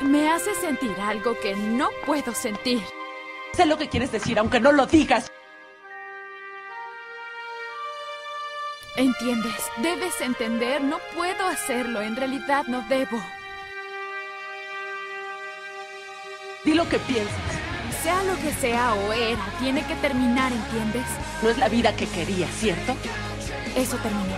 Me hace sentir algo que no puedo sentir. Sé lo que quieres decir, aunque no lo digas. ¿Entiendes? Debes entender, no puedo hacerlo. En realidad no debo. Di lo que piensas. Sea lo que sea o era, tiene que terminar, ¿entiendes? No es la vida que quería, ¿cierto? Eso terminó.